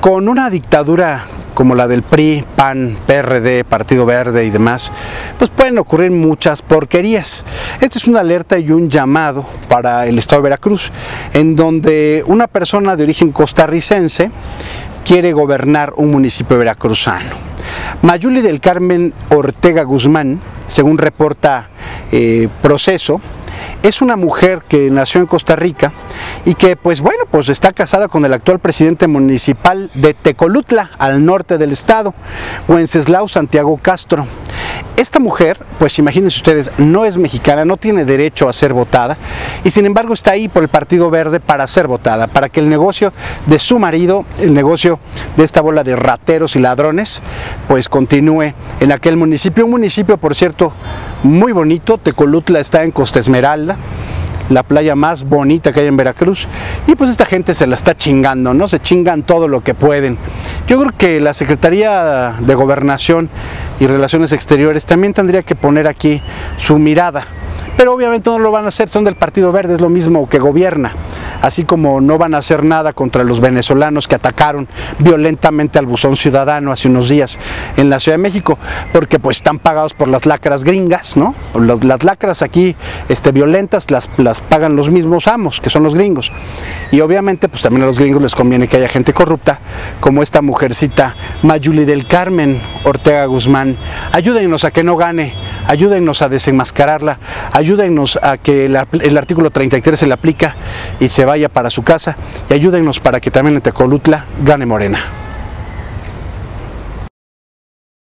con una dictadura como la del PRI, PAN, PRD, Partido Verde y demás, pues pueden ocurrir muchas porquerías. Esta es una alerta y un llamado para el estado de Veracruz, en donde una persona de origen costarricense quiere gobernar un municipio veracruzano. Mayuli del Carmen Ortega Guzmán, según reporta eh, Proceso, es una mujer que nació en Costa Rica y que pues bueno, pues está casada con el actual presidente municipal de Tecolutla, al norte del estado, Wenceslao Santiago Castro. Esta mujer, pues imagínense ustedes, no es mexicana, no tiene derecho a ser votada y sin embargo está ahí por el Partido Verde para ser votada, para que el negocio de su marido, el negocio de esta bola de rateros y ladrones, pues continúe en aquel municipio. Un municipio, por cierto, muy bonito, Tecolutla está en Costa Esmeralda, la playa más bonita que hay en Veracruz. Y pues esta gente se la está chingando, ¿no? Se chingan todo lo que pueden. Yo creo que la Secretaría de Gobernación y Relaciones Exteriores también tendría que poner aquí su mirada. Pero obviamente no lo van a hacer, son del Partido Verde, es lo mismo que gobierna así como no van a hacer nada contra los venezolanos que atacaron violentamente al buzón ciudadano hace unos días en la Ciudad de México, porque pues están pagados por las lacras gringas, ¿no? Las lacras aquí este, violentas las, las pagan los mismos amos, que son los gringos. Y obviamente pues también a los gringos les conviene que haya gente corrupta, como esta mujercita Mayuli del Carmen Ortega Guzmán. Ayúdennos a que no gane, ayúdennos a desenmascararla, ayúdennos a que el, el artículo 33 se le aplica y se vaya para su casa y ayúdennos para que también en Tecolutla gane Morena.